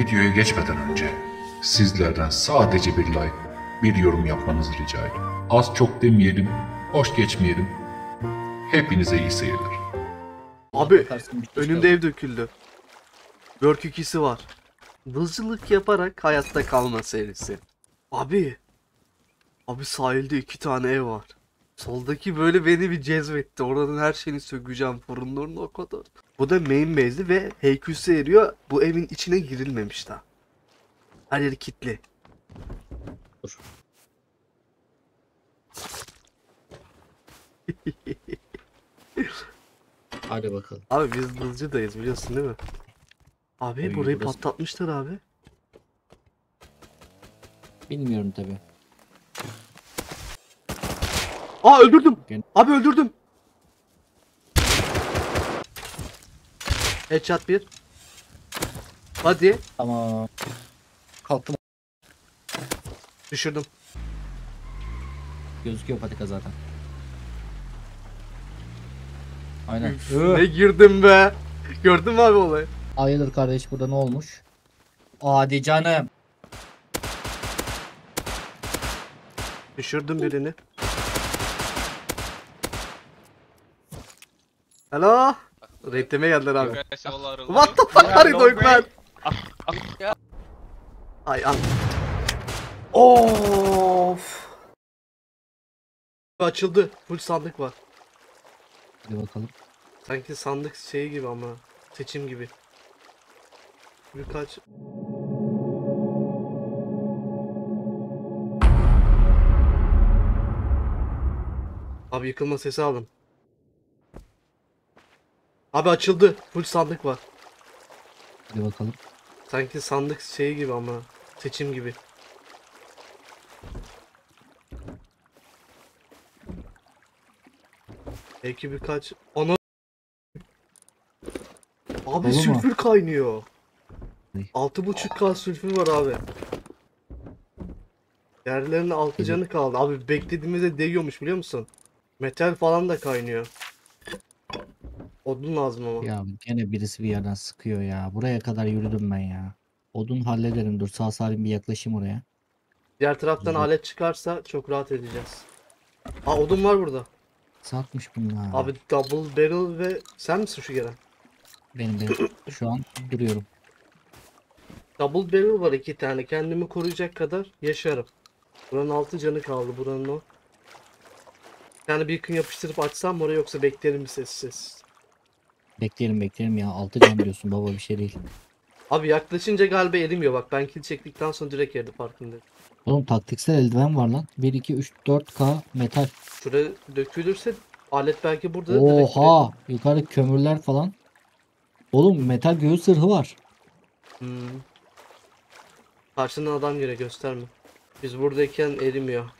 Videoya geçmeden önce sizlerden sadece bir like, bir yorum yapmanızı rica ediyorum. Az çok demeyelim, hoş geçmeyelim. Hepinize iyi seyirler. Abi bir önümde ev döküldü. Work ikisi var. Vızcılık yaparak hayatta kalma serisi. Abi. Abi sahilde iki tane ev var. Soldaki böyle beni bir cezbetti. Oranın her şeyini sökeceğim. Fırınların o kadar. Bu da main base'i ve HQ'si eriyor. Bu evin içine girilmemiş daha. Her yeri kilitli. Dur. Hadi bakalım. Abi biz hızlıcıdayız biliyorsun değil mi? Abi Oy, burayı burası- patlatmışlar abi. Bilmiyorum tabi. Aa öldürdüm. Abi öldürdüm. Headshot bir. Hadi. Ama kalktım Düşürdüm. gözüküyor patika zaten. Aynen. Üf, ne girdim be. Gördün mü abi olayı? Hayırdır kardeş burada ne olmuş? Hadi canım. Düşürdüm birini. Hello. Raid'leme geldiler abi. What the fuck are you doing man? Ay an. Of. Açıldı. Full sandık var. Hadi bakalım. Sanki sandık şeyi gibi ama seçim gibi. Birkaç Abi yıkılma sesi aldım. Abi açıldı. Full sandık var. Hadi bakalım. Sanki sandık şeyi gibi ama seçim gibi. Belki birkaç ana Abi Dolu mu? sülfür kaynıyor. Ne? 6.5k sülfür var abi. Yerlerinin altı canı kaldı. Abi beklediğimizde değiyormuş biliyor musun? Metal falan da kaynıyor. Odun lazım ama. Ya gene birisi bir yerden sıkıyor ya. Buraya kadar yürüdüm ben ya. Odun hallederim. Dur sağ salim bir yaklaşayım oraya. Diğer taraftan Güzel. alet çıkarsa çok rahat edeceğiz. Aa odun var burada. Satmış bunlar. Abi double barrel ve sen misin şu gelen? Benim benim. Şu an duruyorum. Double barrel var iki tane. Kendimi koruyacak kadar yaşarım. Buranın altı canı kaldı buranın o. Bir tane beacon yapıştırıp açsam mı oraya yoksa beklerim bir sessiz. Bekleyelim bekleyelim ya. Altı can diyorsun baba bir şey değil. Abi yaklaşınca galiba erimiyor bak. Ben kill çektikten sonra direkt eridi farkındayım. Oğlum taktiksel eldiven var lan. 1, 2, 3, 4K metal. Şuraya dökülürse alet belki burada direkt Oha! Yukarı kömürler falan. Oğlum metal göğüs zırhı var. Hmm. Karşından adam gene gösterme. Biz buradayken erimiyor.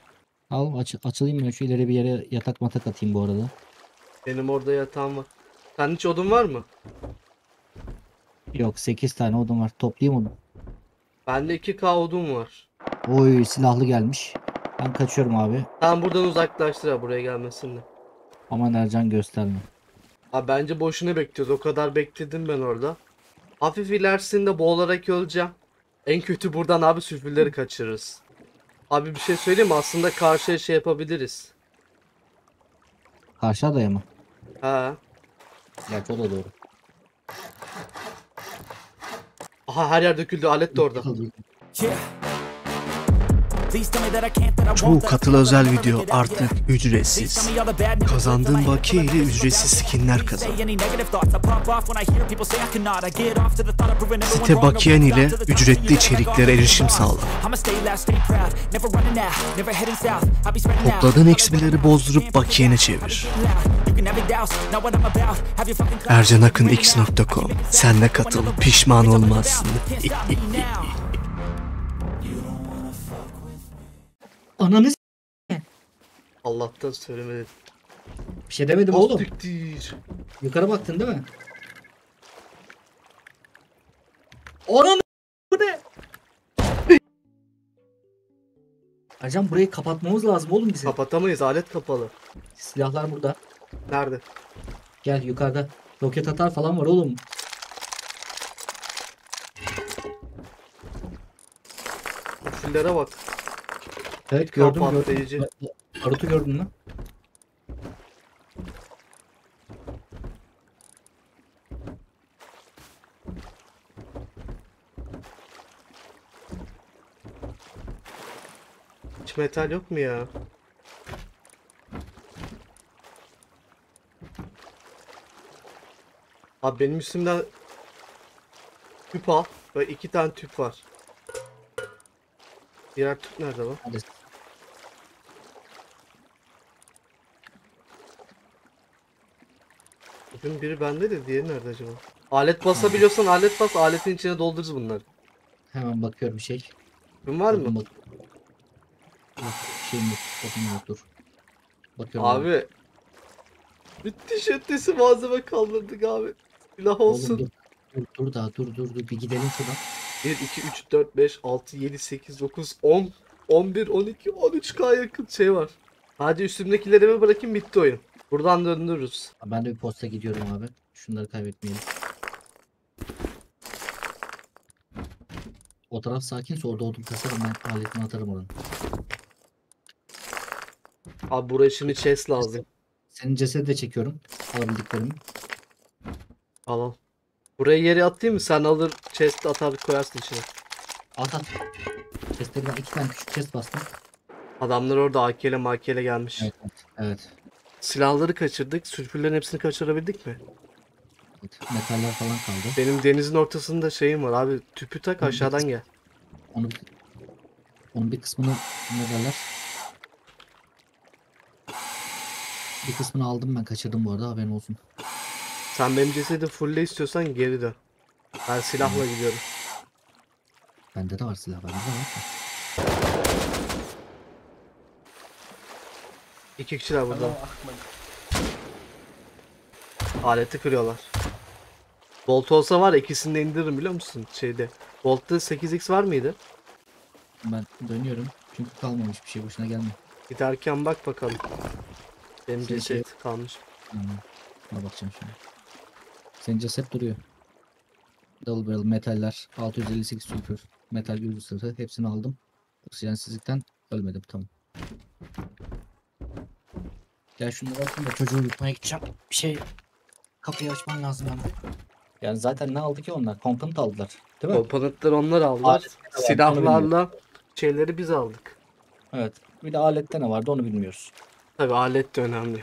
Al aç, açılayım ben şu ileri bir yere yatak matak atayım bu arada. Benim orada yatağım var. Sen hiç odun var mı? Yok 8 tane odun var. Toplayayım onu. Bende 2k odun var. Oy silahlı gelmiş. Ben kaçıyorum abi. Tamam buradan uzaklaştır ha buraya gelmesin de. Aman Ercan gösterme. Abi bence boşuna bekliyoruz. O kadar bekledim ben orada. Hafif ilerisinde boğularak öleceğim. En kötü buradan abi sülfürleri kaçırırız. Abi bir şey söyleyeyim mi? Aslında karşıya şey yapabiliriz. Karşı adaya mı? Ha. Gerçi o da doğru. Aha her yer döküldü. Alet de orada. Çoğu katıl özel video artık ücretsiz. Kazandığın bakiye ile ücretsiz skinler kazan. Site Bakiyen ile ücretli içeriklere erişim sağla. Topladığın XP'leri bozdurup bakiyene çevir. ercanakınx.com Sen de katıl, pişman olmazsın. Ananı s- Allah'tan söylemedim. Bir şey demedim Az oğlum. siktir. Yukarı baktın değil mi? Ananı bu ne? Ercan burayı kapatmamız lazım oğlum bizim. Kapatamayız. Alet kapalı. Silahlar burada. Nerede? Gel yukarıda. Roket atar falan var oğlum. Şekillere bak. Evet gördüm patlayıcı. gördüm. Barutu gördün mü? Hiç metal yok mu ya? Abi benim üstümden tüp al. Böyle iki tane tüp var. Diğer tüp nerede lan? Hadi. Bugün biri bende de diğeri nerede acaba? Alet basabiliyorsan alet bas. Aletin içine doldururuz bunları. Hemen bakıyorum şey. Tüpün var mı? Bak. Yok şeyim yok dur. Bakıyorum. Abi. Müthiş ötesi malzeme kaldırdık abi. Silah Oğlum olsun. dur. Dur, dur daha dur dur dur bir gidelim şuradan. 1, 2, 3, 4, 5, 6, 7, 8, 9, 10, 11, 12, 13k yakın şey var. Hadi üstümdekileri eve bırakayım bitti oyun. Buradan döndürürüz. Ben de bir posta gidiyorum abi. Şunları kaybetmeyelim. O taraf sakinse orada odun kasarım ben aletimi atarım oranın. Abi buraya şimdi chest lazım. Senin cesedi de çekiyorum. Alabildiklerimi. Al al. Buraya yere atayım mı? Sen alır chest atar koyarsın içine. At at. Chest'e iki tane küçük chest bastım. Adamlar orada AK ile MK ile gelmiş. Evet. Evet. evet. Silahları kaçırdık. Sülfürlerin hepsini kaçırabildik mi? evet. Metaller falan kaldı. Benim denizin ortasında şeyim var abi. Tüpü tak aşağıdan gel. Onu onun bir kısmını ne derler? Bir kısmını aldım ben kaçırdım bu arada haberin olsun. Sen benim cesedi fulle istiyorsan geri dön. Ben silahla gidiyorum. Bende de var silah bende de var. İki kişiler burada. Aleti kırıyorlar. Bolt olsa var ya, ikisini de indiririm biliyor musun? Şeyde. Bolt'ta 8x var mıydı? Ben dönüyorum. Çünkü kalmamış bir şey boşuna gelme. Giderken bak bakalım. Benim Şey- ceset kalmış. Tamam. Buna bakacağım şimdi. Senin ceset duruyor. Double barrel metaller 658 sülfür metal gözü sırrı hepsini aldım. Oksijensizlikten ölmedim tamam. Gel şunları atayım da çocuğu yutmaya gideceğim. Bir şey kapıyı açman lazım hemen. Yani zaten ne aldı ki onlar? Component aldılar. Değil mi? Komponentleri onlar aldılar. Alet ne var, onu Silahlarla şeyleri biz aldık. Evet. Bir de alette ne vardı onu bilmiyoruz. Tabi alet de önemli.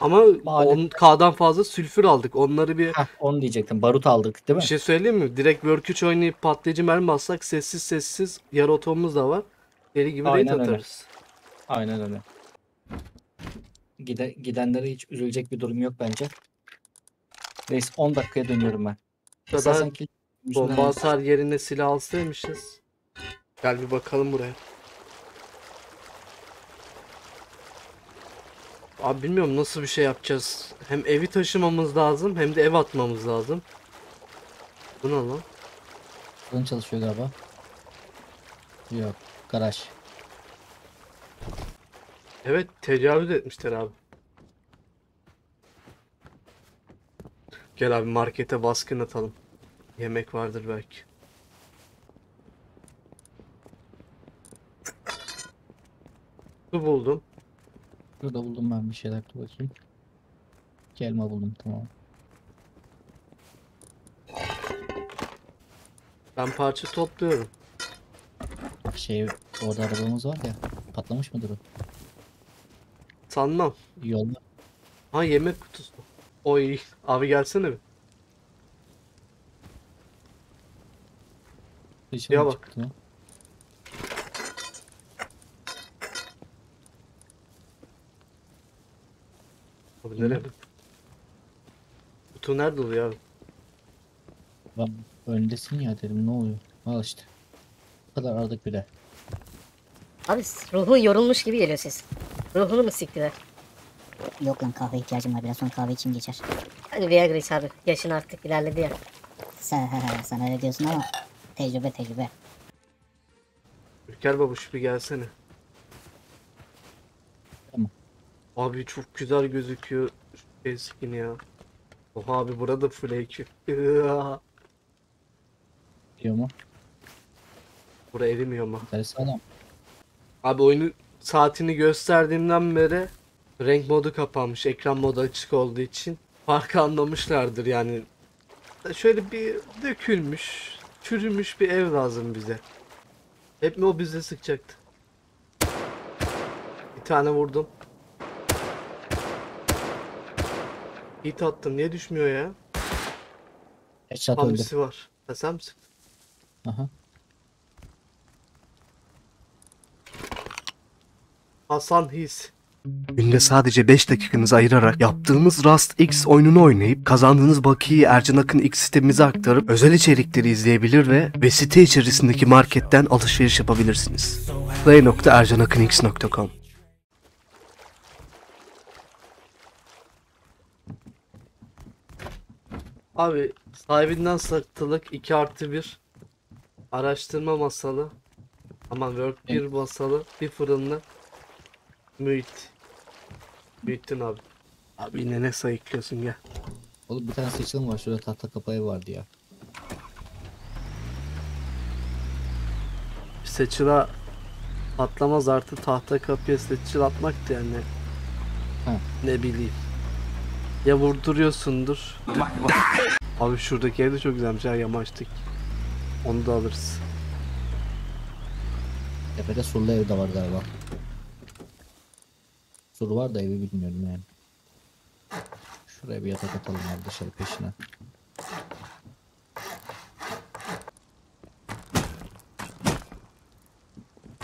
Ama Alet- 10k'dan fazla sülfür aldık. Onları bir Heh, onu diyecektim. Barut aldık değil mi? Bir şey söyleyeyim mi? Direkt Work 3 oynayıp patlayıcı mermi bassak sessiz sessiz yarı otomumuz da var. Deli gibi raid Aynen öyle. atarız. Aynen öyle. Gide, gidenlere hiç üzülecek bir durum yok bence. Neyse 10 dakikaya dönüyorum ben. Kadar İstersen ki- bomba atar yerine silah alsaymışız. Gel bir bakalım buraya. Abi bilmiyorum nasıl bir şey yapacağız. Hem evi taşımamız lazım hem de ev atmamız lazım. Bu ne lan? Fırın çalışıyor galiba. Yok. Garaj. Evet tecavüz etmişler abi. Gel abi markete baskın atalım. Yemek vardır belki. Su buldum. Burada buldum ben bir şeyler dur bakayım. Gelme buldum tamam. Ben parça topluyorum. Şey orada arabamız var ya. Patlamış mıdır o? Sanmam. Yolda. Ha yemek kutusu. Oy. Abi gelsene bir. Dışarı Ya bak. çıktı Abi nereye? Kutu nerede oluyor abi? Ben öndesin ya dedim ne oluyor? Al işte. Bu kadar aradık bir de. Abi ruhun yorulmuş gibi geliyor ses. Ruhunu mu siktiler? Yok lan kahve ihtiyacım var biraz sonra kahve içim geçer. Hadi Viagra iç abi. Yaşın artık ilerledi ya. Sen, sen öyle diyorsun ama tecrübe tecrübe. Ülker babuş bir gelsene. Tamam. Abi çok güzel gözüküyor şey skin ya. Oha abi burada full HQ. Diyor mu? Bura erimiyor mu? Metal sağlam. Abi oyunu saatini gösterdiğimden beri renk modu kapanmış. Ekran modu açık olduğu için farkı anlamışlardır yani. Şöyle bir dökülmüş, çürümüş bir ev lazım bize. Hep mi o bize sıkacaktı? Bir tane vurdum. Hit attım. Niye düşmüyor ya? Headshot öldü. Hamsi var. Ha sen misin? Aha. Hasan His. Günde sadece 5 dakikanızı ayırarak yaptığımız Rust X oyununu oynayıp kazandığınız bakiyeyi Ercan Akın X sitemize aktarıp özel içerikleri izleyebilir ve ve site içerisindeki marketten alışveriş yapabilirsiniz. play.ercanakınx.com Abi sahibinden satılık 2 artı 1 araştırma masalı aman work 1 masalı bir fırınlı mühit büyüttün abi abi yine ne sayıklıyorsun gel Oğlum bir tane seçilim var. Şurada tahta kapağı vardı ya. seçila atlamaz artı tahta kapıya seçil atmak yani Ha. ne bileyim ya vurduruyorsundur abi şuradaki ev de çok güzelmiş ha yamaçtık onu da alırız Tepede surlu ev de var galiba. Sur var da evi bilmiyorum yani. Şuraya bir yatak atalım abi dışarı peşine.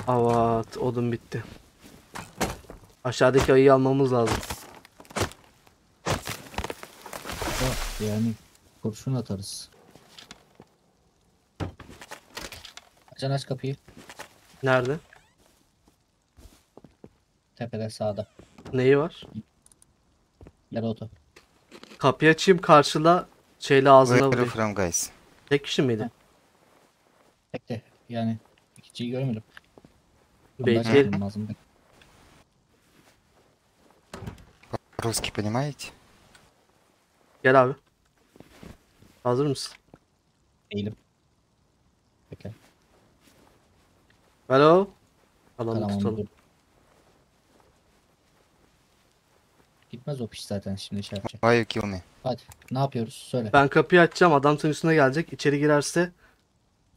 Evet, odun bitti. Aşağıdaki ayıyı almamız lazım. Da yani kurşun atarız. Can aç kapıyı. Nerede? Tepede sağda. Neyi var? Gel oto. Kapıyı açayım karşıla şeyle ağzına Where are you vurayım. from, guys? Tek kişi miydi? Bekle yani ikiciyi görmedim. Belki Belki. Lazım. Русский понимаете? gel abi. Hazır mısın? Değilim. Bekle. Alo. Adamı Tamam tutalım. dur. Gitmez o piç zaten şimdi şey yapacak. Why you kill me? Hadi ne yapıyoruz söyle. Ben kapıyı açacağım. Adam senin üstüne gelecek. İçeri girerse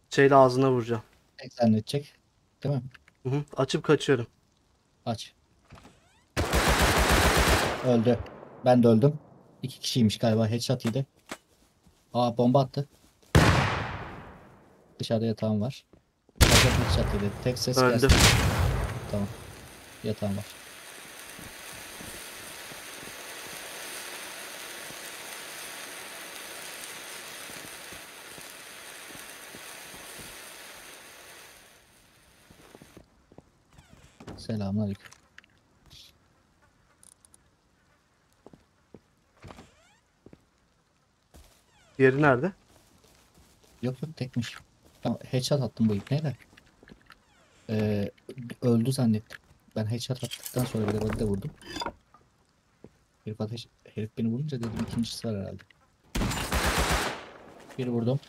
şeyle ağzına vuracağım. Tek zannedecek. Değil mi? Hı hı. Açıp kaçıyorum. Aç. Öldü. Ben de öldüm. İki kişiymiş galiba. Headshot yedi. Aa bomba attı. Dışarıda yatağım var. Headshot yedi. Tek ses Öldü. gelsin. Tamam. Yatağım var. Selamünaleyküm. Diğeri nerede? Yok yok tekmiş. Tamam, headshot attım bu ipneyle. de. Ee, öldü zannettim. Ben headshot attıktan sonra bir de body de vurdum. Herif, ateş, herif beni vurunca dedim ikincisi var herhalde. Bir vurdum.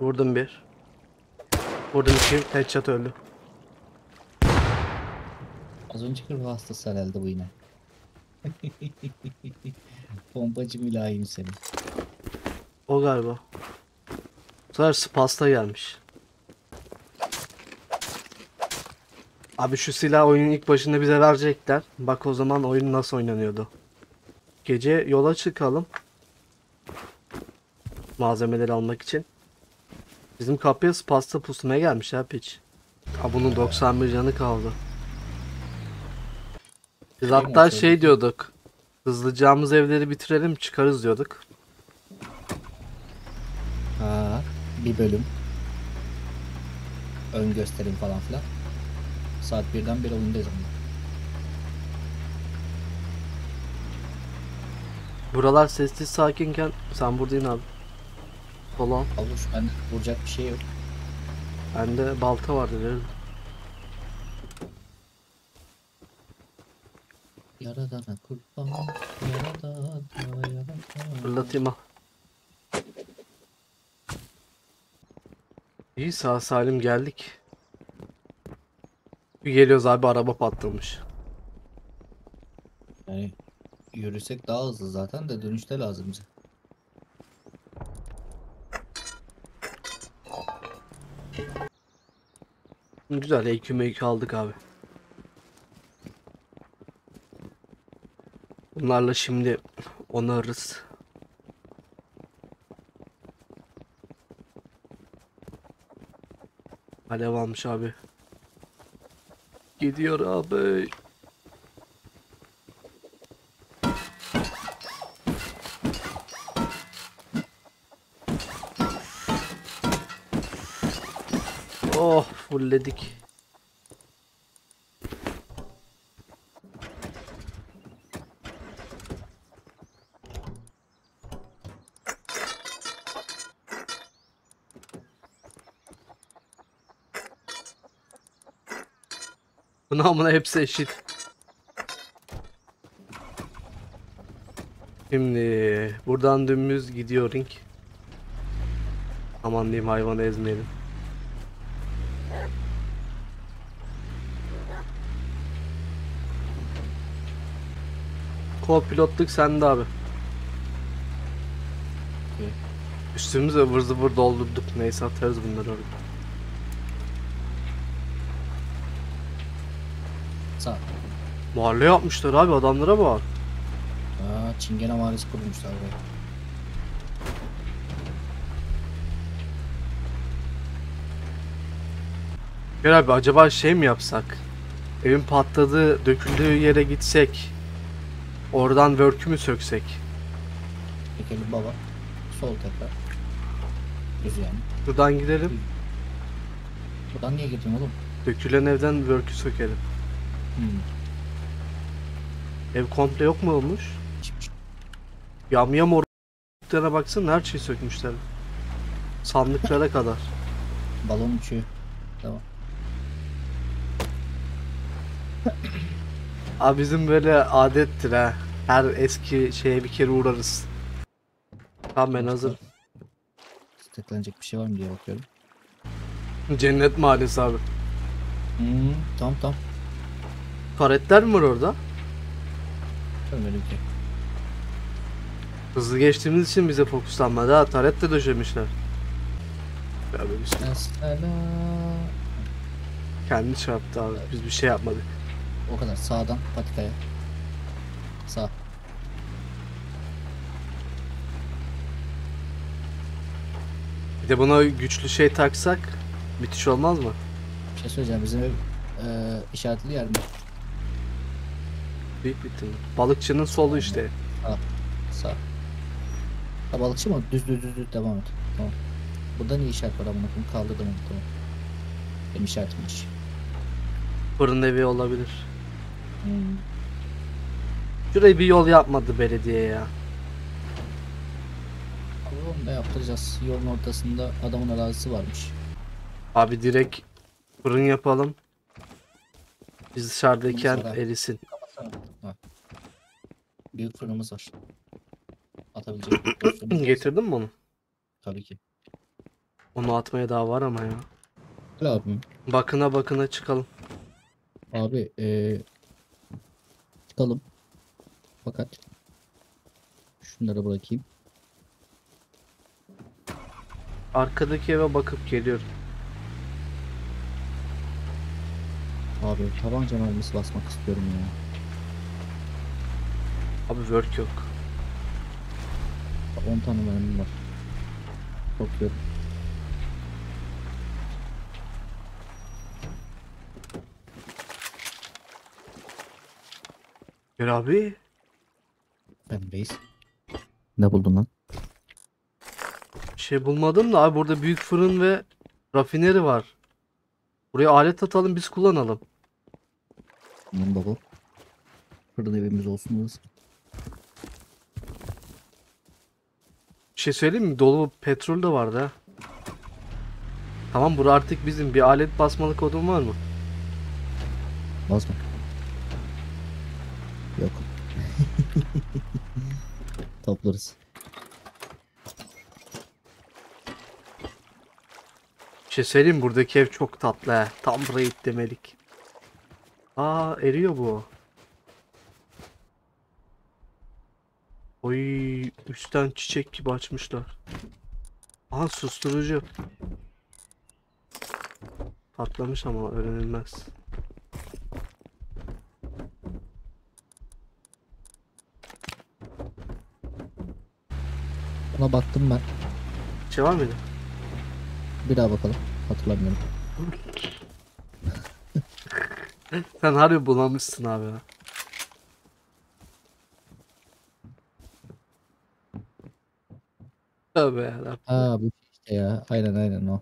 Vurdum bir. Vurdum iki. Headshot öldü. Az önceki ruh hastası herhalde bu yine. Pompacı mülayim senin. O galiba. Bu sefer Spas'ta gelmiş. Abi şu silah oyunun ilk başında bize verecekler. Bak o zaman oyun nasıl oynanıyordu. Gece yola çıkalım. Malzemeleri almak için. Bizim kapıya Spas'ta pusmaya gelmiş ha piç. Ha bunun 91 canı kaldı. Biz Şey hatta şey diyorduk. Hızlıcağımız evleri bitirelim çıkarız diyorduk. Ha, bir bölüm. Ön gösterim falan filan. Saat birden bir oyundayız ama. Buralar sessiz sakinken sen buradayın abi. Sola al. Avuç ben vuracak bir şey yok. Bende balta vardı verirdim. Yaradana kurban. Yaradana yaradana. Fırlatayım al. İyi sağ salim geldik. Geliyoruz abi araba patlamış. Yani yürüsek daha hızlı zaten de dönüşte lazım bize. Güzel EQ mekü aldık abi. Bunlarla şimdi onarız. Alev almış abi. Gidiyor abi. Fullledik. Buna hepsi eşit. Şimdi buradan dümdüz gidiyor ring. Aman diyeyim hayvanı ezmeyelim. Co-pilotluk sende abi. Okey. Üstümüze ıvır zıvır doldurduk. Neyse atarız bunları oraya. Sağ. Mahalle yapmışlar abi adamlara bak. Aa, Çingene Mahallesi kurmuşlar buraya. Gel abi acaba şey mi yapsak? Evin patladığı, döküldüğü yere gitsek. Oradan work'ü mü söksek? Tekeli baba. Sol tepe. Düz yani. Buradan gidelim. Buradan niye girdin oğlum? Dökülen evden work'ü sökelim. Hmm. Ev komple yok mu olmuş? Çıkmış. Yamyam oraya baksana her şeyi sökmüşler. Sandıklara kadar. Balon uçuyor. Tamam. Abi bizim böyle adettir ha. Her eski şeye bir kere uğrarız. Tamam ben hazır. Tıklanacak bir şey var mı diye bakıyorum. Cennet mahallesi abi. Hmm, tamam tamam. Karetler mi var orada? Öyle bir şey. Hızlı geçtiğimiz için bize fokuslanmadı ha. Taret de döşemişler. Ya böyle işte Mesela kendi çarptı abi. Biz bir şey yapmadık. O kadar sağdan patikaya. Sağ. Bir de buna güçlü şey taksak müthiş olmaz mı? Bir şey söyleyeceğim bizim ev e, işaretli yer mi? Büyük bir ihtimal. Balıkçının solu işte. Sağ. Ha balıkçı mı? Düz düz düz düz devam et. Tamam. Burada niye işaret var amına koyayım? Kaldırdım onu tamam. Benim işaretimmiş. Fırın evi olabilir. Hmm. Şuraya bir yol yapmadı belediye ya. Onu da yaptıracağız. Yolun ortasında adamın arazisi varmış. Abi direkt fırın yapalım. Biz sonra. erisin. Ha. Büyük fırınımız var. Var. Getirdin mi onu? Tabii ki. Onu atmaya daha var ama ya. Gel abim. Bakına bakına çıkalım. Abi eee çıkalım. Fakat şunları bırakayım. Arkadaki eve bakıp geliyorum. Abi tabanca mermisi basmak istiyorum ya. Abi work yok. 10 tane mermim var. Bakıyorum. Gel abi. Ben reis. Ne buldun lan? Bir şey bulmadım da abi burada büyük fırın ve rafineri var. Buraya alet atalım biz kullanalım. Aman baba. Fırın evimiz olsun orası. Bir şey söyleyeyim mi? Dolu petrol de vardı ha. Tamam bura artık bizim. Bir alet basmalı kodun var mı? Yok. Toplarız. Bir şey söyleyeyim buradaki ev çok tatlı he. Tam raid demelik. Aa eriyor bu. Oy üstten çiçek gibi açmışlar. Aha susturucu. Patlamış ama öğrenilmez. Buna baktım ben. Şey var mıydı? Bir daha bakalım. Hatırlamıyorum. Sen harbi bulamışsın abi ya. Tövbe yarabbim. Aa bu işte ya. Aynen aynen o.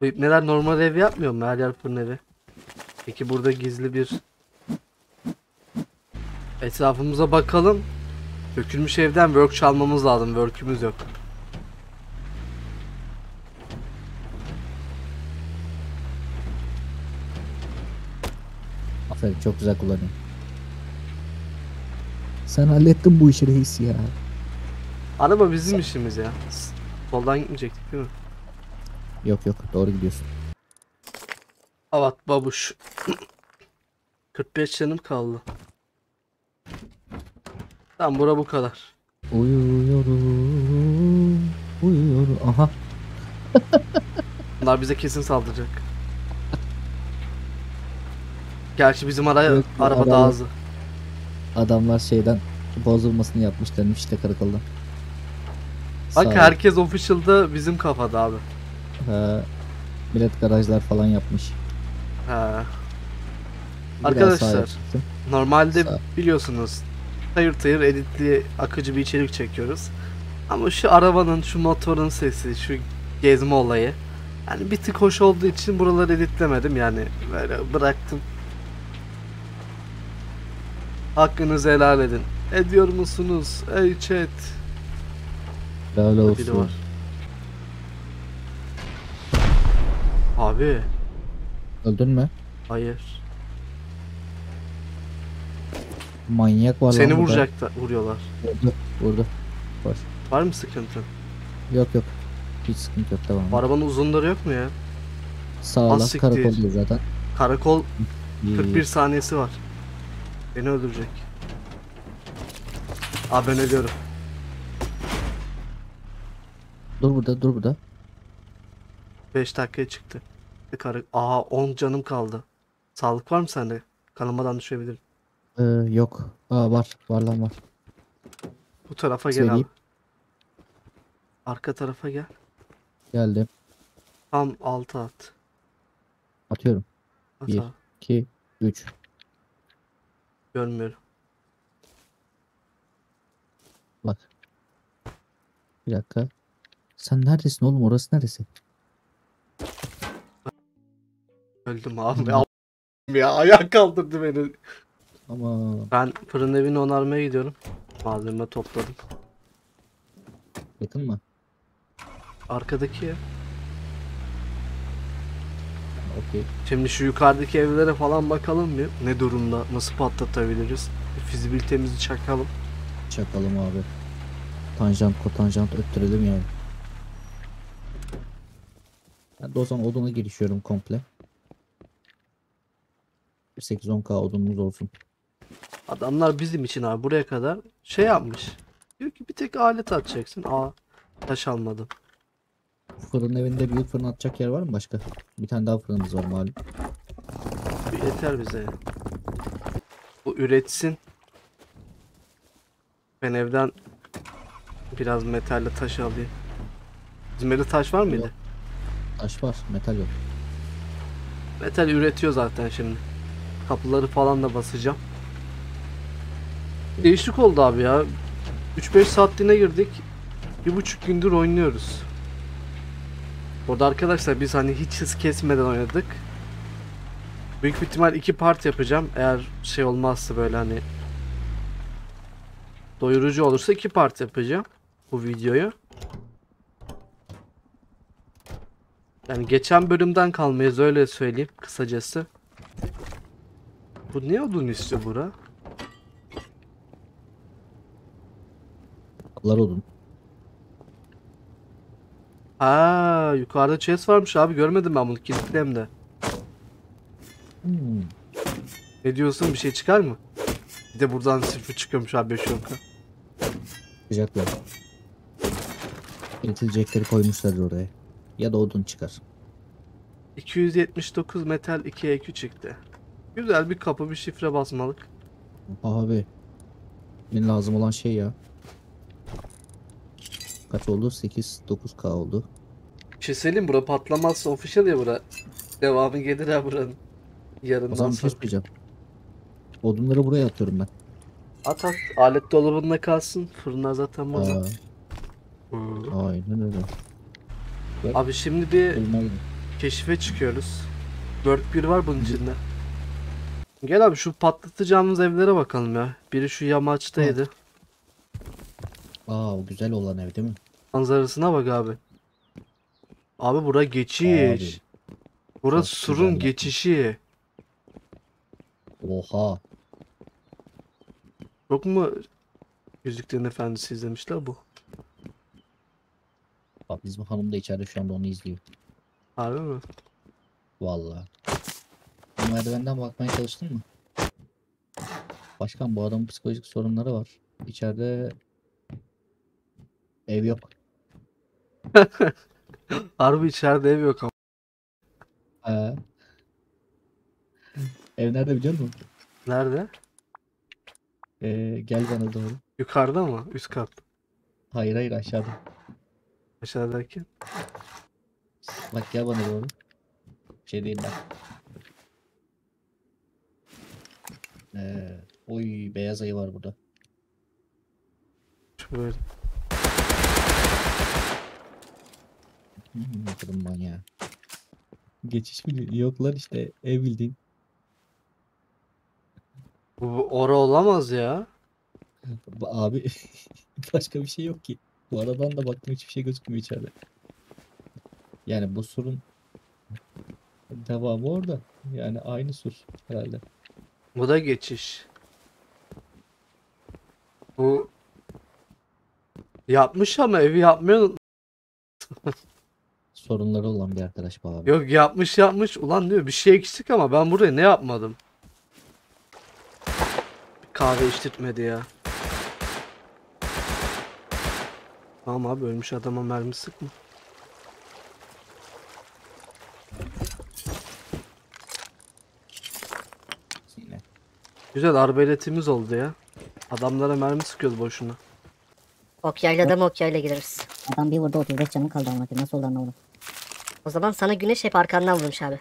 Bu neler normal ev yapmıyor mu? Her yer fırın evi. Peki burada gizli bir etrafımıza bakalım. Dökülmüş evden work çalmamız lazım. Work'ümüz yok. Aferin çok güzel kullanıyorsun. Sen hallettin bu işi reis ya. Araba bizim işimiz ya. Soldan gitmeyecektik değil mi? Yok yok doğru gidiyorsun. Evet babuş. 45 canım kaldı. Tamam bura bu kadar. Uyuyorum. Uyuyorum. Aha. Bunlar bize kesin saldıracak. Gerçi bizim ara Yok, araba araba- daha hızlı. Adamlar şeyden bozulmasını yapmışlarmış işte karakolda. Bak Sağ- herkes official'da bizim kafada abi. He, millet garajlar falan yapmış. He. Arkadaşlar. Normalde Sağ. biliyorsunuz tayır tayır editli akıcı bir içerik çekiyoruz. Ama şu arabanın, şu motorun sesi, şu gezme olayı yani bir tık hoş olduğu için buraları editlemedim yani böyle bıraktım. Hakkınızı helal edin. Ediyor musunuz? Ey chat. Helal Biri olsun. var. Abi, Öldün mü? hayır. Manyak var Seni lan burada. vuracak da vuruyorlar. Vurdu. Vurdu. Var mı sıkıntı? Yok yok. Hiç sıkıntı yok tamam. Bu arabanın uzunları yok mu ya? Az siktir. karakol zaten. Karakol İyi, 41 saniyesi var. Beni öldürecek. Aa ben ölüyorum. Dur burada dur burada. 5 dakikaya çıktı. Kara... Aa 10 canım kaldı. Sağlık var mı sende? Kanamadan düşebilirim. Ee, yok. Aa var. Var lan var. Bu tarafa gel abi. Arka tarafa gel. Geldim. Tam 6 at. Atıyorum. At Bir. abi. 2 3 Görmüyorum. Bak. Bir dakika. Sen neredesin oğlum? Orası neresi? Öldüm abi. Al- ya ayak kaldırdı beni. Ama Ben fırın evini onarmaya gidiyorum. Malzeme topladım. yakın mı? Arkadaki. Okey. Şimdi şu yukarıdaki evlere falan bakalım bir. Ne durumda? Nasıl patlatabiliriz? Bir fizibilitemizi çakalım. Çakalım abi. Tanjant kotanjant öttürelim yani. Ben de o zaman oduna girişiyorum komple. 8-10k odunumuz olsun. Adamlar bizim için abi buraya kadar şey yapmış. Diyor ki bir tek alet atacaksın. Aa taş almadım. Fırın evinde büyük fırın atacak yer var mı başka? Bir tane daha fırınımız var malum. Yeter bize. Bu üretsin. Ben evden biraz metalle taş alayım. Bizim evde taş var mıydı? Yok. Taş var, metal yok. Metal üretiyor zaten şimdi. Kapıları falan da basacağım. Değişik oldu abi ya. 3-5 saatliğine girdik. Bir buçuk gündür oynuyoruz. Orada arkadaşlar biz hani hiç hız kesmeden oynadık. Büyük bir ihtimal iki part yapacağım. Eğer şey olmazsa böyle hani doyurucu olursa iki part yapacağım bu videoyu. Yani geçen bölümden kalmayız öyle söyleyeyim kısacası. Bu ne odun istiyor bura? Allah odun. Ha, yukarıda chest varmış abi görmedim ben bunu kilitli de. Hmm. Ne diyorsun bir şey çıkar mı? Bir de buradan sülfür çıkıyormuş abi 5 yonka. Sıcaklar. Üretilecekleri koymuşlar oraya. Ya da odun çıkar. 279 metal 2 EQ çıktı. Güzel bir kapı bir şifre basmalık. Abi. Benim lazım olan şey ya. Kaç oldu? 8 9k oldu. Bir şey söyleyeyim bura patlamazsa official ya bura. Devamı gelir ha buranın. O Yarından zaman bir şey sonra. söyleyeceğim. Odunları buraya atıyorum ben. At at. Alet dolabında kalsın. Fırına zaten burada. Aa, aynen öyle. Abi şimdi bir Olmaz. keşife çıkıyoruz. Work 1 var bunun içinde. Gel abi şu patlatacağımız evlere bakalım ya. Biri şu yamaçtaydı. Aa o güzel olan ev değil mi? Manzarasına bak abi. Abi bura geçiş. Abi, Burası çok surun güzel geçişi. Oha. Çok mu Yüzüklerin Efendisi izlemişler bu? Bak bizim hanım da içeride şu anda onu izliyor. Harbi mi? Vallahi. Bu merdivenden bakmaya çalıştın mı? Başkan bu adamın psikolojik sorunları var. İçeride ev yok. Harbi içeride ev yok ama. Ee, ev nerede biliyor musun? Nerede? Ee, gel bana doğru. Yukarıda mı? Üst kat. Hayır hayır aşağıda. Aşağıdaki. Bak gel bana doğru. Bir şey değil lan. Ee, oy beyaz ayı var burada. Şu Kadın manyağı. Geçiş mi? Yok lan işte ev bildiğin. Bu ora olamaz ya. Abi başka bir şey yok ki. Bu aradan da baktım hiçbir şey gözükmüyor içeride. Yani bu surun devamı orada. Yani aynı sur herhalde. Bu da geçiş. Bu yapmış ama evi yapmıyor. Sorunları olan bir arkadaş bu abi. Yok yapmış yapmış. Ulan diyor bir şey eksik ama ben buraya ne yapmadım? Kahve içtirtmedi ya. Tamam abi ölmüş adama mermi sıkma. Yine. Güzel arbeletimiz oldu ya. Adamlara mermi sıkıyoruz boşuna. Ok yayla mı ok yayla gireriz. Adam bir vurdu 35 canı kaldı ama nasıl oldu anlamadım. O zaman sana güneş hep arkandan vurmuş abi.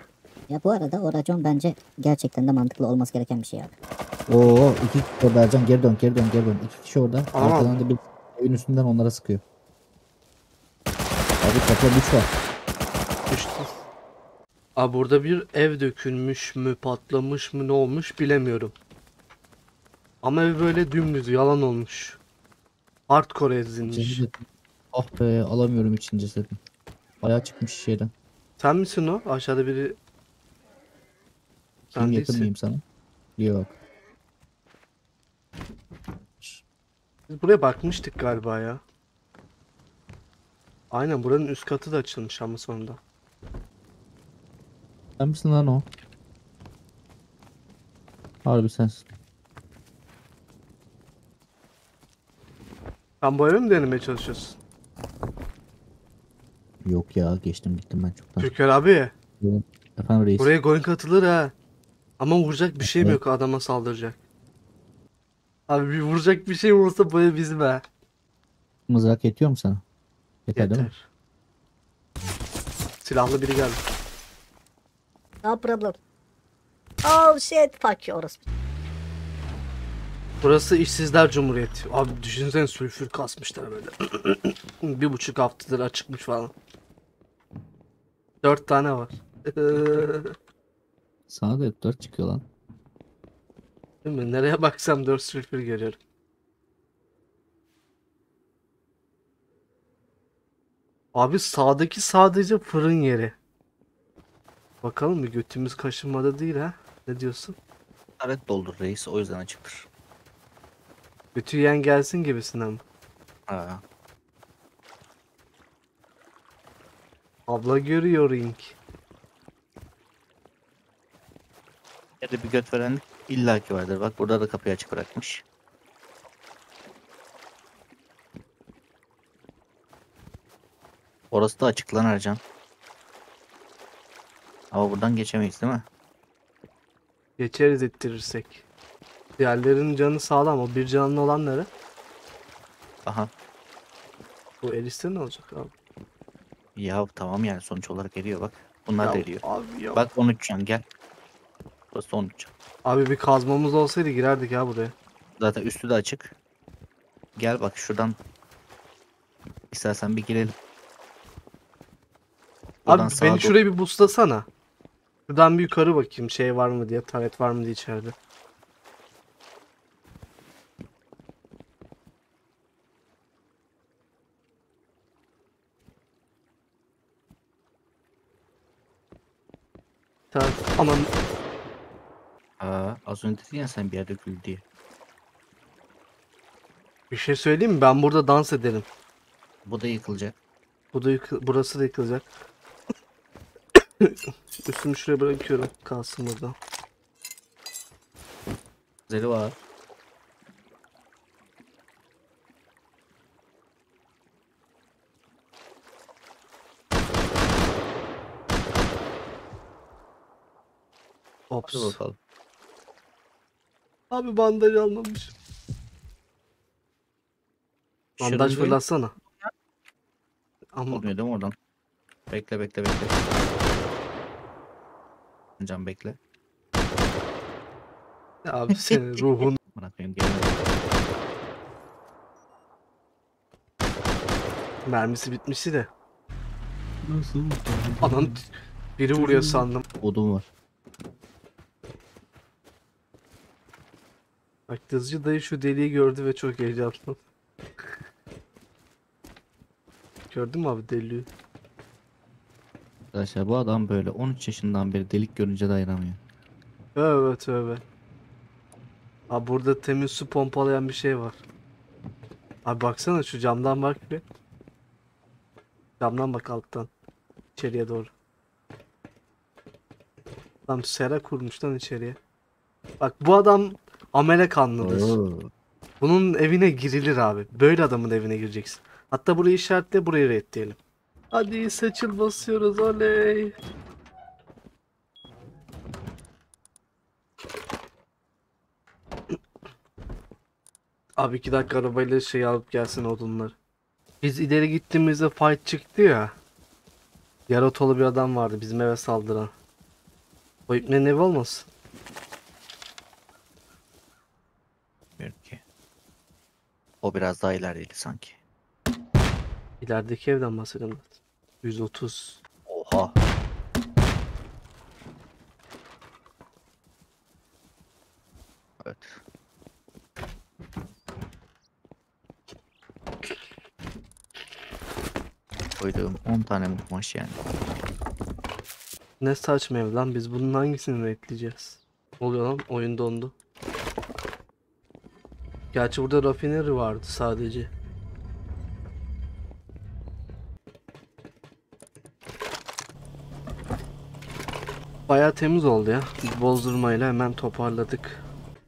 Ya bu arada o racon bence gerçekten de mantıklı olması gereken bir şey abi. Oo iki kişi orada Ercan geri dön geri dön geri dön. İki kişi orada. Arkadan da bir evin üstünden onlara sıkıyor. Abi kapıda güç var. Düştü. Aa burada bir ev dökülmüş mü patlamış mı ne olmuş bilemiyorum. Ama ev böyle dümdüz yalan olmuş. Hardcore ezilmiş. Ah be alamıyorum için cesedini. Bayağı çıkmış şeyden. Sen misin o? Aşağıda biri Kim Ben yakın değilsin. mıyım sana? Yok. Biz buraya bakmıştık galiba ya. Aynen buranın üst katı da açılmış ama sonunda. Sen misin lan o? Harbi sensin. Sen bu eve mi denemeye çalışıyorsun? Yok ya geçtim gittim ben çoktan. Türker abi Efendim reis. buraya goyun katılır ha. Ama vuracak bir şeyim Evet. yok adama saldıracak. Abi bir vuracak bir şey olsa bu ev bizim ha. Mızrak yetiyor mu sana? Yeter, değil mi? Yeter. Silahlı biri geldi. No problem. Oh shit fuck you orospu. Burası işsizler cumhuriyeti. Abi düşünsene sülfür kasmışlar böyle. bir buçuk haftadır açıkmış falan. Dört tane var. Sana da hep 4 çıkıyor lan. Değil mi? Nereye baksam dört sülfür görüyorum. Abi sağdaki sadece fırın yeri. Bakalım bir götümüz kaşınmadı değil ha. Ne diyorsun? Evet doldur reis o yüzden açıktır. Götü yiyen gelsin gibisinden mi? Ha. Abla görüyor ring. Ya da bir göt verenlik illaki vardır. Bak burada da kapıyı açık bırakmış. Orası da açık lan Ercan. Ama buradan geçemeyiz değil mi? Geçeriz ittirirsek. Diğerlerinin canı sağlam. O bir canlı olanları. Aha. Bu Elis'te ne olacak abi? Ya tamam yani sonuç olarak eriyor bak. Bunlar da Ya eriyor. Abi ya. Bak 13 can gel. Burası 13 can. Abi bir kazmamız olsaydı girerdik ya buraya. Zaten üstü de açık. Gel bak şuradan. İstersen bir girelim. Buradan Abi beni doğru- şuraya bir buslasana. Şuradan bir yukarı bakayım şey var mı diye, taret var mı diye içeride. Taret, aman Aa, az önce dedin ya sen bir yerde gül diye. bir şey söyleyeyim mi? Ben burada dans ederim. Bu da yıkılacak. Bu da yıkı- burası da yıkılacak. Üstümü şuraya bırakıyorum. Kalsın burada. Zeli var. Ops. Hadi bakalım. Abi bandaj almamış. Bandaj fırlatsana. Ama Olmuyor değil mi oradan? Bekle bekle bekle. Can bekle. abi senin ruhun Bırakayım gel. mermisi bitmişti de. Nasıl? Anan biri vuruyor sandım. Odun var. Bak dızcı dayı şu deliği gördü ve çok heyecanlı. Gördün mü abi deliği? Arkadaşlar bu adam böyle 13 yaşından beri delik görünce dayanamıyor. Tövbe tövbe. Abi burada temiz su pompalayan bir şey var. Abi baksana şu camdan bak bir. Camdan bak alttan. İçeriye doğru. Tam sera kurmuş lan içeriye. Bak bu adam amele kanlıdır. Oo. Bunun evine girilir abi. Böyle adamın evine gireceksin. Hatta burayı işaretle burayı reddeyelim. Hadi seçil basıyoruz oley. Abi iki dakika arabayla şey alıp gelsin odunlar. Biz ileri gittiğimizde fight çıktı ya. Yaratolu bir adam vardı bizim eve saldıran. O ipnenin evi olmasın? Bilmiyorum ki. O biraz daha ilerideydi sanki. İlerideki evden bahsediyorum. 130. Oha. Evet. Koyduğum 10 tane mutmaş yani. Ne saçma ev lan biz bunun hangisini bekleyeceğiz? Oluyor lan oyun dondu. Gerçi burada rafineri vardı sadece. Baya temiz oldu ya. Bozdurmayla hemen toparladık.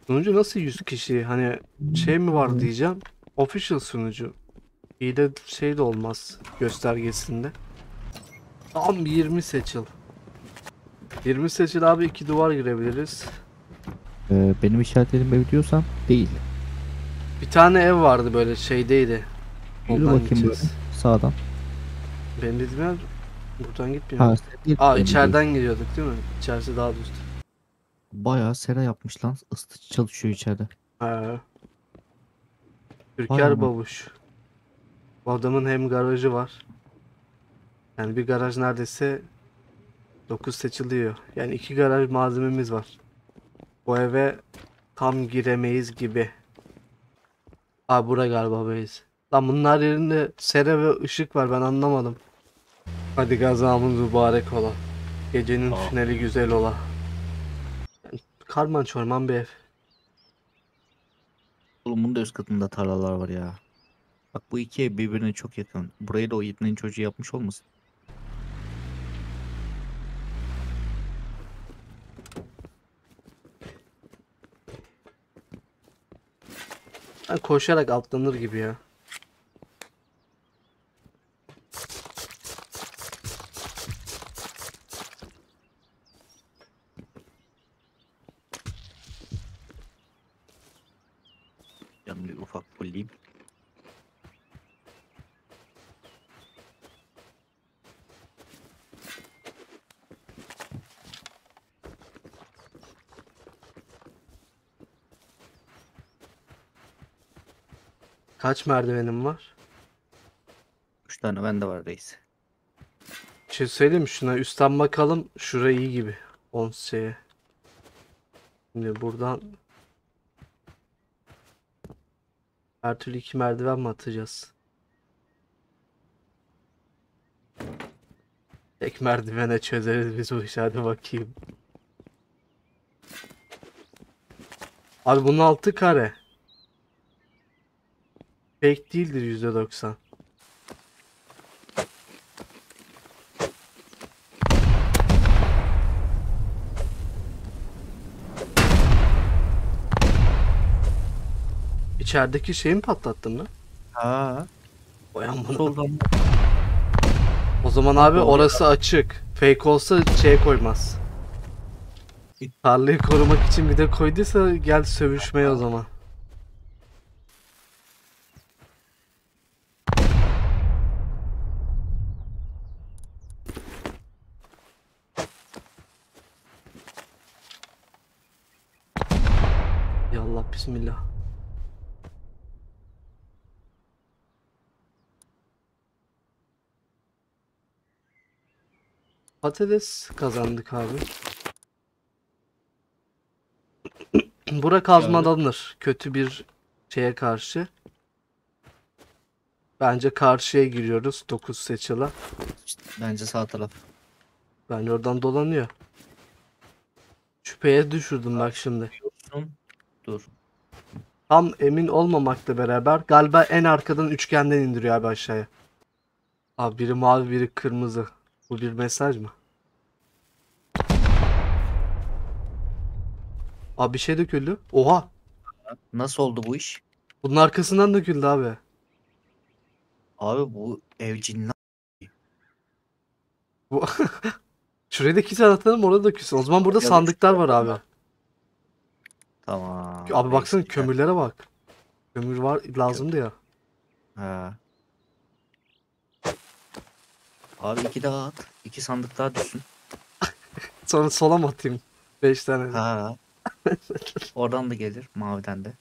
Sunucu nasıl 100 kişi? Hani şey mi var diyeceğim. Official sunucu. İyi de şey de olmaz göstergesinde. Tam 20 seçil. 20 seçil abi iki duvar girebiliriz. Ee, benim işaretlediğimi biliyorsam değil. Bir tane ev vardı böyle şeydeydi. Yürü Oradan bakayım böyle gideceğiz. sağdan. Benim dediğim yer buradan gitmiyor. Ha, Aa içeriden giriyorduk değil mi? İçerisi daha düz. değil. Bayağı sera yapmış lan. Isıtıcı çalışıyor içeride. He. Vay Türker babuş. Bu adamın hem garajı var. Yani bir garaj neredeyse 9 seçiliyor. Yani iki garaj malzememiz var. Bu eve tam giremeyiz gibi. Aa bura galiba base. Lan bunlar yerinde sere ve ışık var ben anlamadım. Hadi gazamız mübarek ola. Gecenin Aa. tüneli güzel ola. Yani karman çorman bir ev. Oğlum bunun da üst katında tarlalar var ya. Bak bu iki ev birbirine çok yakın. Burayı da o ipnenin çocuğu yapmış olmasın? Ben koşarak atlanır gibi ya. Canım bir ufak fulleyim. Kaç merdivenim var? Üç tane bende var reis. Bir şey söyleyeyim mi? Şuna üstten bakalım. Şura iyi gibi. 10 şeye. Şimdi buradan her türlü iki merdiven mi atacağız? Tek merdivene çözeriz biz bu işi. Hadi bakayım. Abi bunun altı kare. Fake değildir %90. İçerideki şeyi mi patlattın lan? Ha. Oyan bunu. Soldan O zaman abi orası açık. Fake olsa şeye koymaz. Tarlayı korumak için bir de koyduysa gel sövüşmeye o zaman. Bismillah. Patates kazandık abi. Bura kazmalanır. Kötü bir şeye karşı. Bence karşıya giriyoruz. 9 seçila. bence sağ taraf. Bence oradan dolanıyor. Şüpheye düşürdüm bak şimdi. Dur. Tam emin olmamakla beraber galiba en arkadan üçgenden indiriyor abi aşağıya. Abi biri mavi biri kırmızı. Bu bir mesaj mı? Abi bir şey döküldü. Oha! Nasıl oldu bu iş? Bunun arkasından döküldü abi. Abi bu ev cinli. Bu... Şuraya da iki tane atalım orada da küsün. O zaman burada sandıklar var abi. Tamam. Abi baksana kömürlere bak. Kömür var lazımdı ya. Ha. Abi iki daha at. İki sandık daha düşsün. Sonra sola mı atayım? 5 tane. Ha. Oradan da gelir. Maviden de.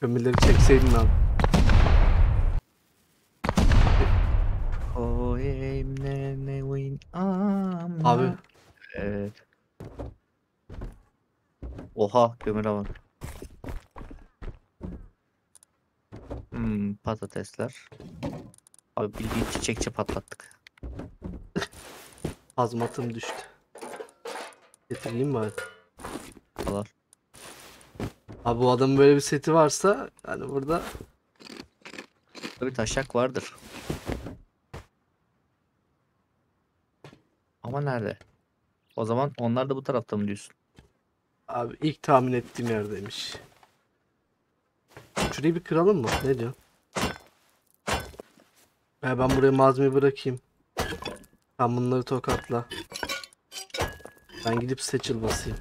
Kömürleri çekseydin abi. O ne ne win ama. Abi Evet. Oha kömüre bak. Hmm, patatesler. Abi bildiğin çiçekçe patlattık. hazmatım düştü. Getireyim mi abi? Falan. Abi bu adamın böyle bir seti varsa hani burada Tabii taşak vardır. Ama nerede? O zaman onlar da bu tarafta mı diyorsun? Abi ilk tahmin ettiğim yerdeymiş. Şurayı bir kıralım mı? Ne diyorsun? Ya ben buraya malzeme bırakayım. Sen bunları tokatla. Ben gidip seçil basayım.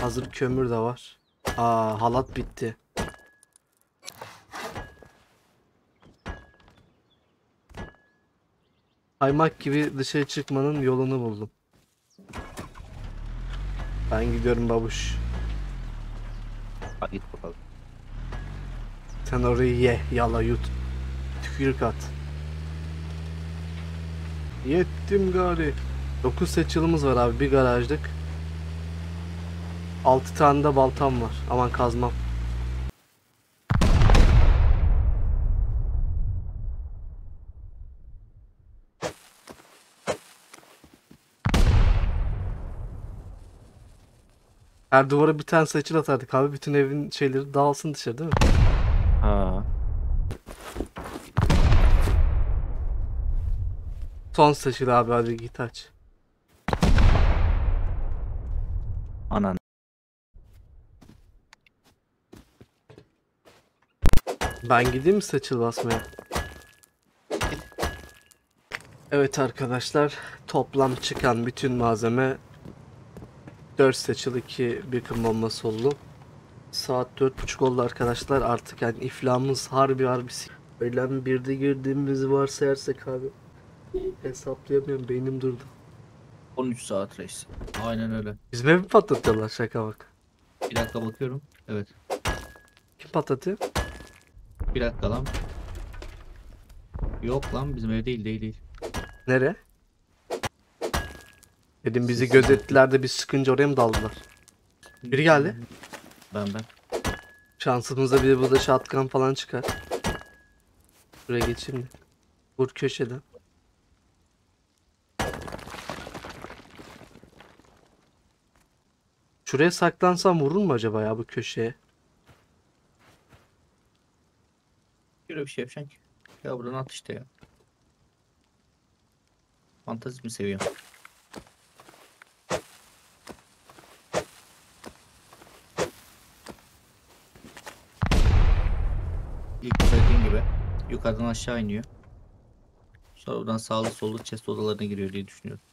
Hazır kömür de var. Aa halat bitti. Kaymak gibi dışarı çıkmanın yolunu buldum. Ben gidiyorum babuş. Hadi git bakalım. Sen orayı ye, yala, yut. Tükürük at. Yettim gari. 9 seçilimiz var abi bir garajlık. 6 tane de baltam var. Aman kazmam. Her duvara bir tane seçil atardık abi. Bütün evin şeyleri dağılsın dışarı değil mi? Ha. Son seçil abi hadi git aç. Anan. Ben gideyim mi seçil basmaya? Evet arkadaşlar toplam çıkan bütün malzeme 4 seçil 2 bir bombası oldu. Saat 4.30 oldu arkadaşlar artık yani iflahımız harbi harbi Öğlen 1'de girdiğimizi varsayarsak abi hesaplayamıyorum beynim durdu. 13 saat reis. Aynen öyle. Bizim evi patlatıyorlar şaka bak. Bir dakika bakıyorum. Evet. Kim patlatıyor? Bir dakika lan. Yok lan bizim ev değil değil değil. Nere? Dedim bizi gözettiler de biz sıkınca oraya mı daldılar? Biri geldi. Ben ben. Şansımıza bir de burada shotgun falan çıkar. Buraya geçeyim mi? Vur köşeden. Şuraya saklansam vurur mu acaba ya bu köşeye? Böyle bir şey yapacaksın ki. Ya buradan at işte ya. Fantazmi seviyorum. İlk söylediğim gibi yukarıdan aşağı iniyor. Sonra buradan sağlı sollu chest odalarına giriyor diye düşünüyorum.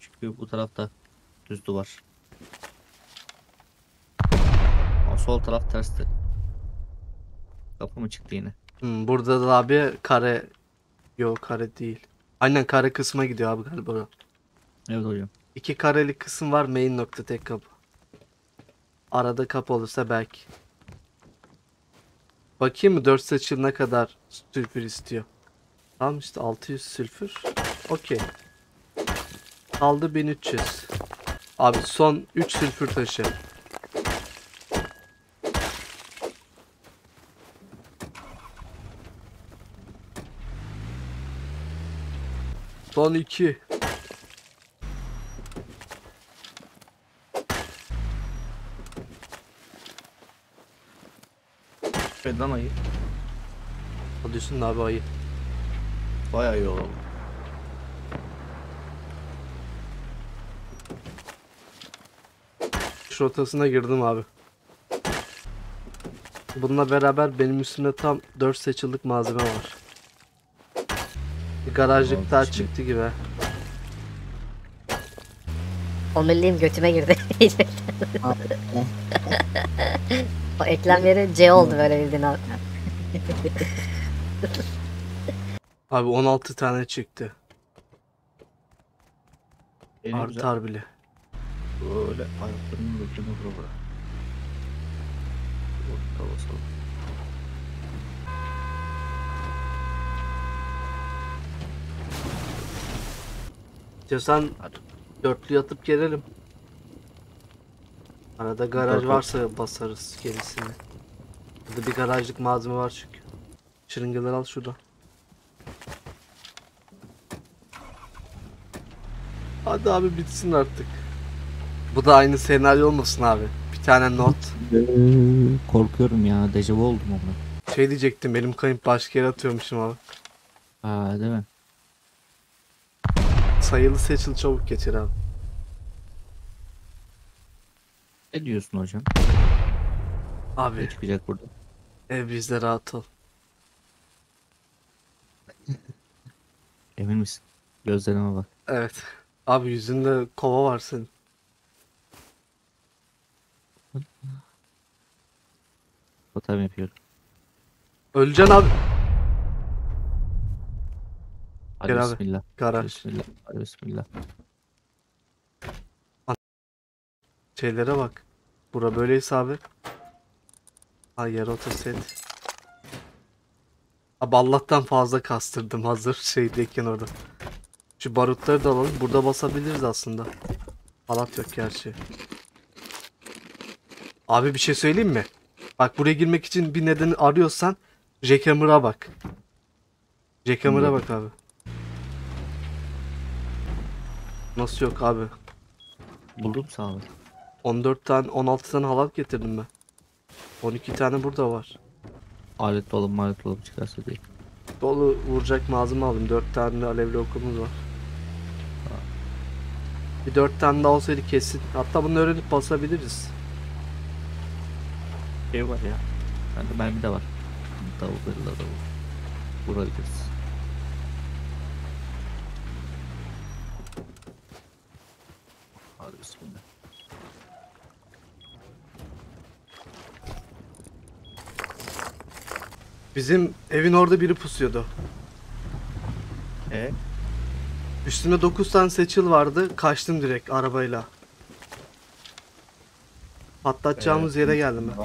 Çünkü bu tarafta düz duvar. Ama sol taraf tersti. Kapı mı çıktı yine? Hmm, burada da abi kare... Yok kare değil. Aynen kare kısma gidiyor abi galiba. Evet hocam. İki karelik kısım var main nokta tek kapı. Arada kapı olursa belki. Bakayım mı 4 seçil ne kadar sülfür istiyor. Tamam işte 600 sülfür. Okey. Kaldı 1300. Abi son 3 sülfür taşı. Son 2. Feddan ayı. Alıyorsun abi ayı. Bayağı iyi. Şu rotasına girdim abi. Bununla beraber benim üstümde tam 4 seçildik malzeme var. Bir garajlık daha çıktı gibi. O milliğim götüme girdi. o eklem yeri C oldu böyle bildiğin abi. Abi 16 tane çıktı. Güzel Artar bile. böyle ayaklarının ucunu vura vura. Orta basalım. İstiyorsan Hadi. dörtlü yatıp gelelim. Arada garaj Dört- varsa basarız gerisini. Burada bir garajlık malzeme var çünkü. Şırıngaları al şurada. Hadi abi bitsin artık. Bu da aynı senaryo olmasın abi. Bir tane not. Korkuyorum ya. Dejavu oldum onunla. Şey diyecektim benim kayıp başka yere atıyormuşum abi. Ha değil mi? Sayılı seçil çabuk geçir abi. Ne diyorsun hocam? Ne Abi çıkacak burada? ev bizde rahat ol. Emin misin? Gözlerime bak. Evet. Abi yüzünde kova var senin. Totem yapıyorum. Öleceksin abi. Hadi Gel abi. bismillah. Garaj. Bismillah. Hadi bismillah. Şeylere bak. Bura böyleyse abi. Ha yer otoset. Abi Allah'tan fazla kastırdım hazır şeydeyken orada. Şu barutları da alalım. Burada basabiliriz aslında. Halat yok gerçi. Abi bir şey söyleyeyim mi? Bak buraya girmek için bir nedeni arıyorsan Jackhammer'a bak. Jackhammer'a bak abi. Nasıl yok abi? Buldum sağ ol. 14 tane 16 tane halat getirdim ben. 12 tane burada var. alet dolabı malet dolabı çıkarsa diye. Dolu vuracak malzeme aldım. 4 tane de alevli okumuz var. Bir 4 tane daha olsaydı kesin. Hatta bunu öğrenip basabiliriz. Şey var ya. Bende mermi de var. Davullarıyla da vurabiliriz. Hadi bismillah. Bizim evin orada biri pusuyordu. E Üstümde 9 tane seçil vardı. Kaçtım direkt arabayla. Patlatacağımız yere geldim ben.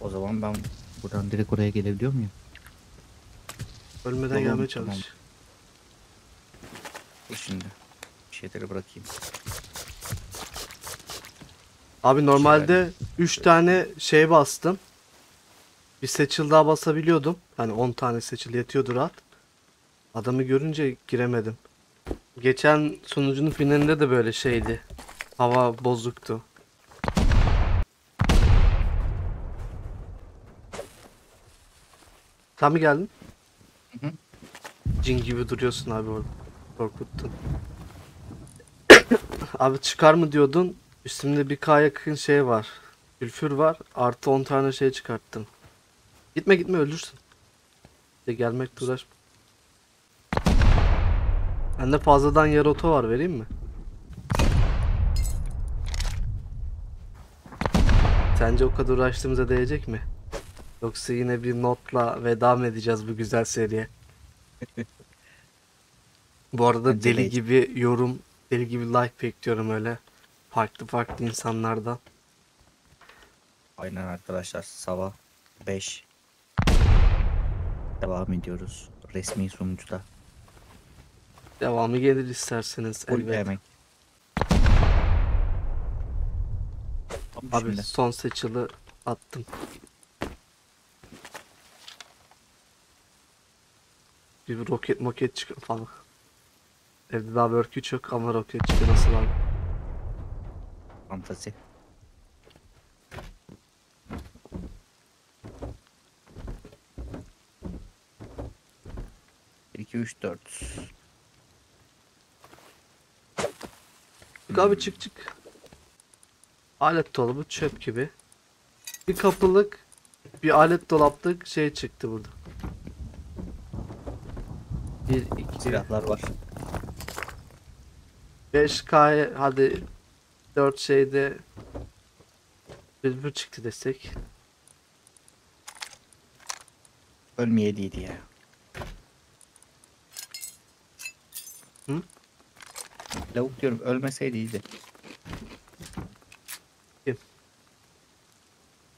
o zaman ben buradan direkt oraya gelebiliyor muyum? Ölmeden Tamam, gelmeye tamam. çalış. Dur şimdi. Bir şeyleri bırakayım. Abi normalde 3 tane şey bastım. Bir seçil daha basabiliyordum. Hani 10 tane seçil yetiyordu rahat. Adamı görünce giremedim. Geçen sunucunun finalinde de böyle şeydi. Hava bozuktu. Sen mi geldin? Hı hı. Cin gibi duruyorsun abi orada. Korkuttun. abi çıkar mı diyordun? Üstümde bir K yakın şey var. Külfür var. Artı 10 tane şey çıkarttım. Gitme gitme ölürsün. De gelmekle uğraşma. Bende fazladan yer oto var vereyim mi? Sence o kadar uğraştığımıza değecek mi? Yoksa yine bir notla veda mı edeceğiz bu güzel seriye? Bu arada Bence deli değil. gibi yorum, deli gibi like bekliyorum öyle. Farklı farklı insanlardan. Aynen arkadaşlar sabah 5 Devam ediyoruz resmi sonuçta. Devamı gelir isterseniz elbet. Abi son seçili attım. Bir roket moket çıkıyor falan. Evde daha work 3 yok ama roket çıkıyor nasıl abi? Fantasi. 1, 2, 3, 4. Çık abi çık çık. Alet dolabı çöp gibi. Bir kapılık, bir alet dolaplık şey çıktı burada. 1, 2, Silahlar var. 5K hadi 4 şeyde bülbül çıktı desek. Ölmeyeliydi ya. Hı? Lavuk diyorum ölmeseydi iyiydi. Kim?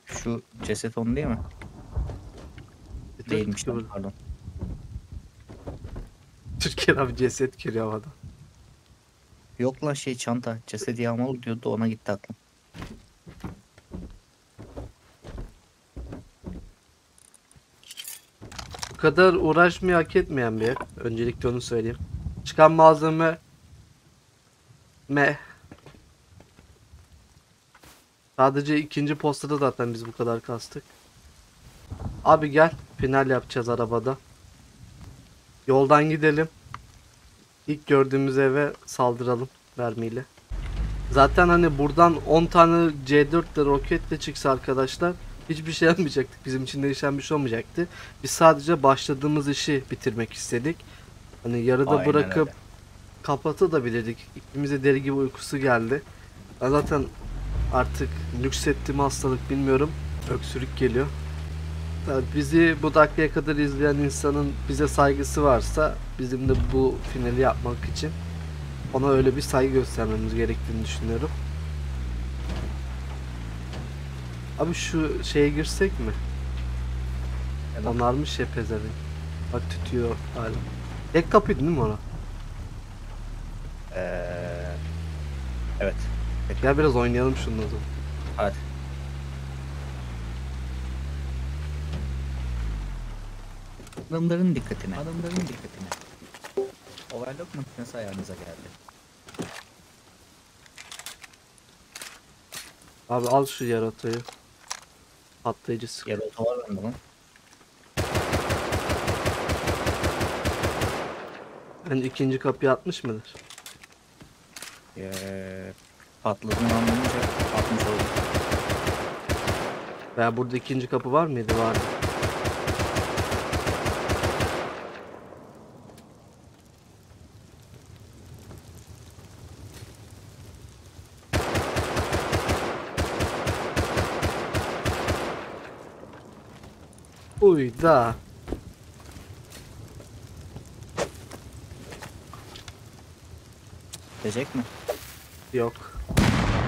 Şu ceset onun değil mi? Bir Değilmiş lan pardon. Türkiye'de abi ceset geliyor havada. Yok lan şey çanta. Cesedi yağmalı diyordu ona gitti aklım. Bu kadar uğraşmayı hak etmeyen bir ev. Öncelikle onu söyleyeyim. Çıkan malzeme meh. Sadece ikinci postada zaten biz bu kadar kastık. Abi gel. Final yapacağız arabada. Yoldan gidelim. İlk gördüğümüz eve saldıralım vermeyle. Zaten hani buradan 10 tane C4 ile roketle çıksa arkadaşlar hiçbir şey yapmayacaktık. Bizim için değişen bir şey olmayacaktı. Biz sadece başladığımız işi bitirmek istedik. Hani yarıda Aynen bırakıp öyle. kapatabilirdik. İkimize deli gibi uykusu geldi. Ben zaten artık nüksettiğim hastalık bilmiyorum. Öksürük geliyor. Tabii bizi bu dakikaya kadar izleyen insanın bize saygısı varsa bizim de bu finali yapmak için ona öyle bir saygı göstermemiz gerektiğini düşünüyorum. Abi şu şeye girsek mi? Neden? Onarmış ya pezevenk. Bak tütüyor hala. Tek kapıydı değil mi ona? Ee, evet. Gel biraz oynayalım o zaman. Hadi. Adamların dikkatine. Adamların dikkatine. Overlock makinesi ayağınıza geldi. Abi al şu yaratayı. Patlayıcı sık. Yer oto var lan. Yani ikinci kapıyı atmış mıdır? Ee, patladığını anlayınca atmış oldu. Veya burada ikinci kapı var mıydı? Vardı. Uy da. Gelecek mi? Yok.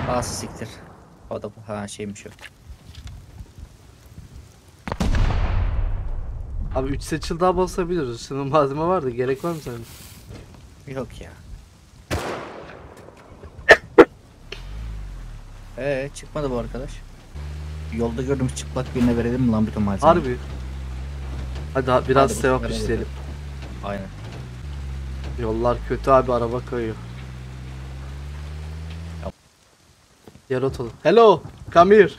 Aa siktir. O da ha şeymiş o. Abi 3 seçil daha basabiliriz. Senin malzeme var da gerek var mı senin? Yok ya. Ee çıkmadı bu arkadaş. Yolda gördüğümüz çıplak birine verelim mi lan bütün malzemeyi? Harbi. Hadi ha- biraz Hadi bu sevap sefer isteyelim. Aynen. Yollar kötü abi araba kayıyor. Yap. Yer otalım. Hello, come here.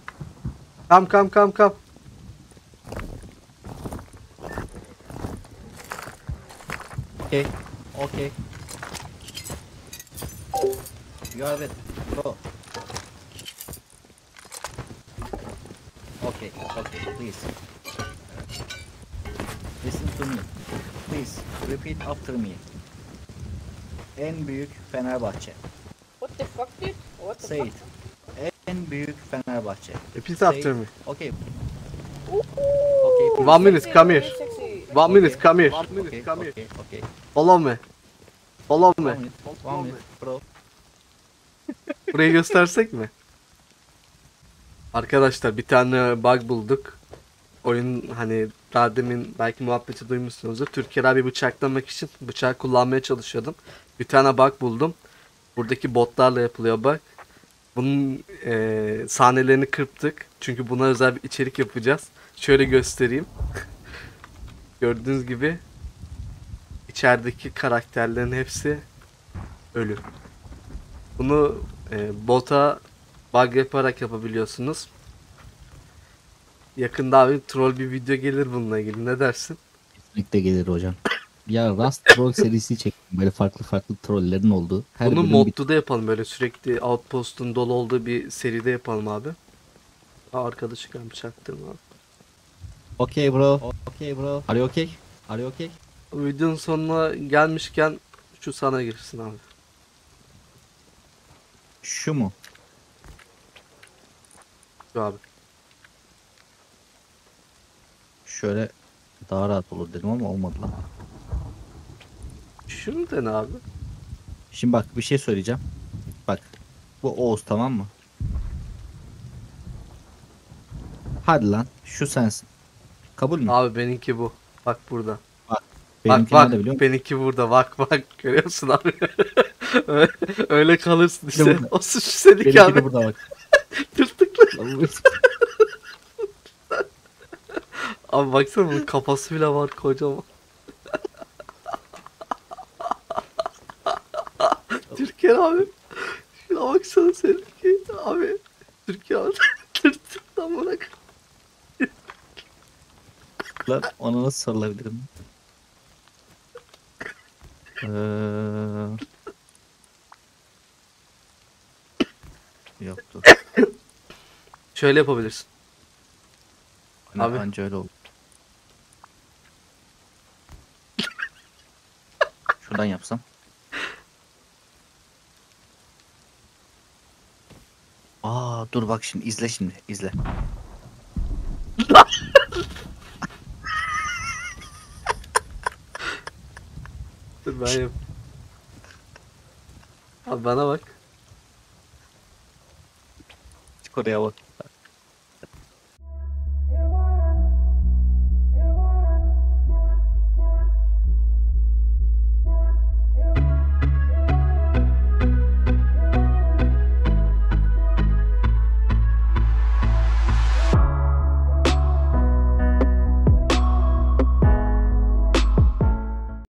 Come come come come. Okay. Okay. You have it. Go. Okay. Okay. Please. Listen to me. Please repeat after me. En büyük Fenerbahçe. What the fuck, dude? What the Say fuck? it. En büyük Fenerbahçe. Repeat Say after it. me. Okay. Okay. One minute, come here. One minute, come here. One minute, okay, come here. okay, okay. Follow me. Follow me. One minute, one minute, bro. Burayı göstersek mi? Arkadaşlar bir tane bug bulduk. Oyun hani daha demin belki muhabbeti duymuşsunuzdur. Türkiye abi bıçaklamak için bıçağı kullanmaya çalışıyordum. Bir tane bug buldum. Buradaki botlarla yapılıyor bug. Bunun eee, sahnelerini kırptık. Çünkü buna özel bir içerik yapacağız. Şöyle göstereyim. Gördüğünüz gibi içerideki karakterlerin hepsi ölü. Bunu e, bota bug yaparak yapabiliyorsunuz. Yakında abi troll bir video gelir bununla ilgili. Ne dersin? Kesinlikle gelir hocam. Ya Rust Troll serisi çektim. Böyle farklı farklı trollerin olduğu. Her Bunu modlu da yapalım böyle sürekli outpost'un dolu olduğu bir seride yapalım abi. Aa, arkadaşı gelmiş çaktırma abi. Okay bro. Okay bro. Are you okay? Are you okay? Videonun sonuna gelmişken şu sana girsin abi. Şu mu? Şu abi. Şöyle daha rahat olur dedim ama olmadı lan. Şunu dene abi. Şimdi bak bir şey söyleyeceğim. Bak. Bu Oğuz tamam mı? Hadi lan. Şu sensin. Kabul mü? Abi benimki bu. Bak burada. Bak Benimki bak nerede biliyor musun? benimki burada. Bak bak görüyorsun abi. Öyle- kalırsın işte. burada. O suç seninki Benimki abi. de burada bak. Tırtıklı. Abi baksana bunun kafası bile var kocaman. Türkiye abi. Şuna baksana seninki. Abi. Türkiye abi. Tırtıktan bırak. Lan ona nasıl sarılabilirim? Eee... Yoktu. Şöyle yapabilirsin. Hani Abi. Anca öyle oldu. Şuradan yapsam. Aa dur bak şimdi izle şimdi izle. Dur ben yap. Abi bana bak. Çık oraya bak.